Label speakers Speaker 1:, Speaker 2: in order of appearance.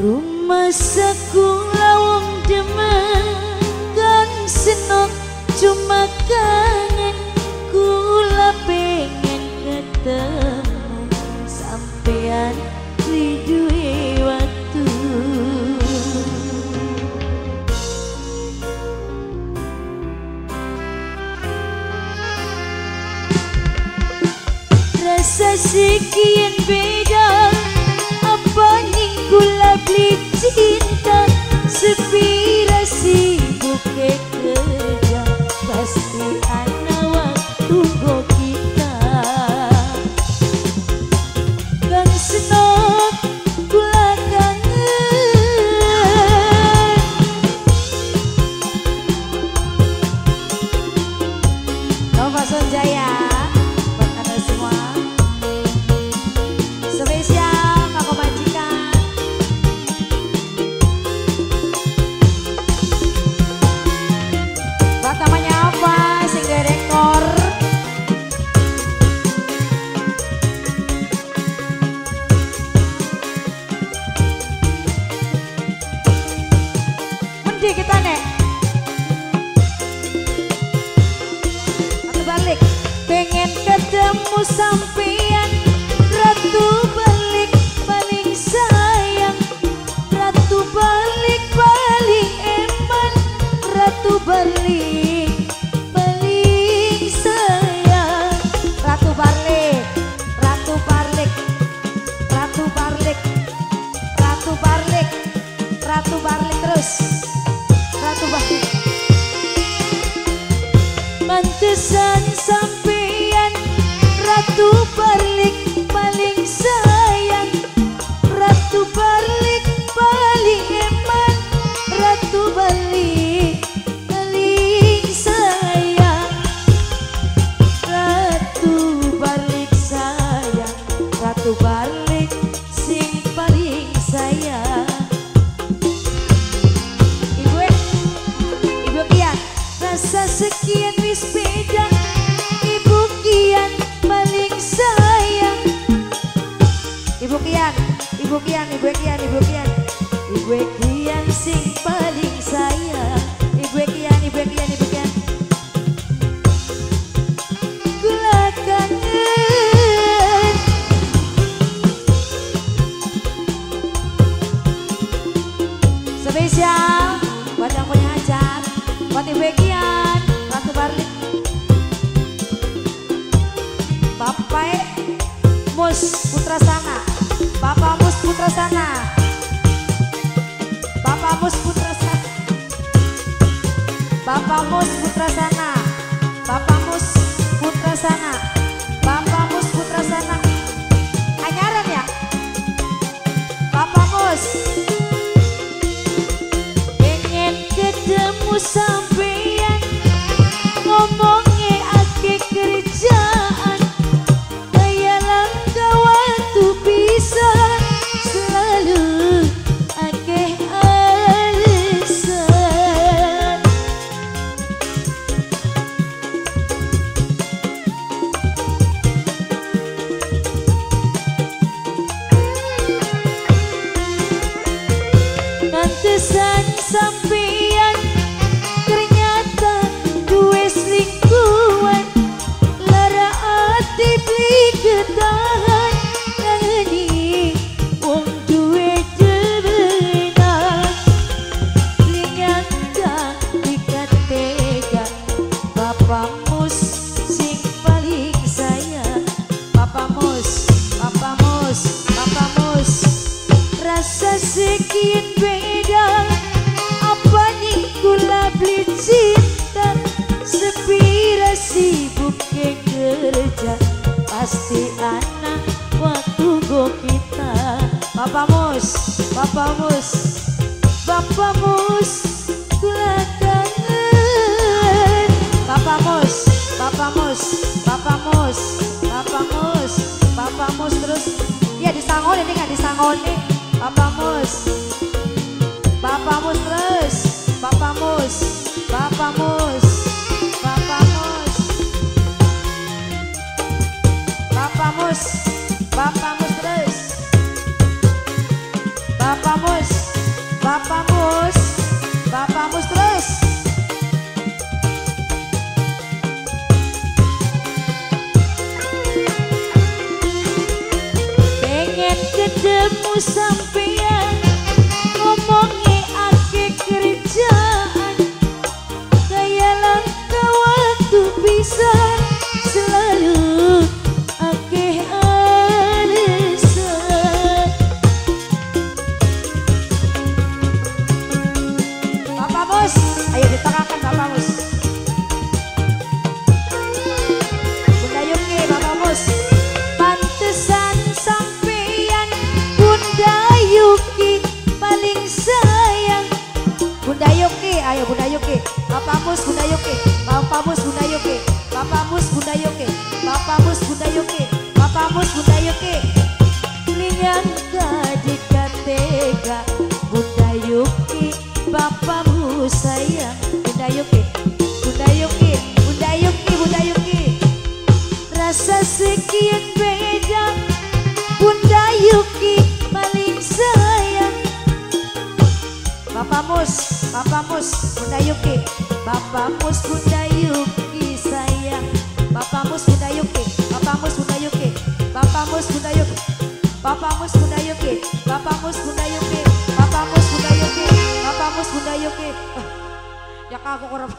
Speaker 1: Rumah wong demen kan senok cuma kangen. Kula pengen ketemu sampean di duwe waktu rasa sekian beda beli cinta sepira Ibu Kian Kian Kian Kian Kian. Kian Kian Kian Kian. Spesial buat punya hajat, buat Ibu Ekian, Ratu Barlik, Bapak Mus Putra Sana, Bapak Mus Putra Sana, Bapak Mus Putra Sana, Bapak Mus Putra Sana, Bapak Mus Putra Sana, sekian beda. Apa nih kula beli cinta? Sepira sibuk ke kerja. Pasti anak waktu go kita. Bapak Mus, Bapak Mus Bapak Mus Kula kangen Bapak Mus, Bapak Mus, Bapak Mus, Bapak Mus, Bapak Mus terus. Ya disangoni nih nggak disangoni. Bapak Mus Bapak Mus terus. Bapak Mus Bapak Mus Bapak Mus Bapak Mus Bapak Mus terus. Bapak Mus Bapak Mus Bapak Mus terus. Pengen ketemu sama Bapak Mus, ayo ditengahkan Bapak Mus Bunda Yuki, Bapak Mus Pantesan sampeyan Bunda Yuki paling sayang. Bunda Yuki, ayo Bunda Yuki Bapak Mus, Bunda Yuki Bapak Mus, Bunda Yuki Bapak Mus, Bunda Yuki Bapak Mus, Bunda Yuki Bapak Mus, Bunda Mus Bapak Mus Bunda Yuki. Bapak Mus Bunda Yuki sayang. Bapak Mus Bunda Yuki. Bapak Mus Bunda Yuki. Bapak Mus Bunda Yuki. Bapak Mus Bunda Yuki. Bapak Mus Bunda Yuki. Bapak Mus Bunda Yuki. Bapak Mus Bunda Yuki. Ya kagak kurang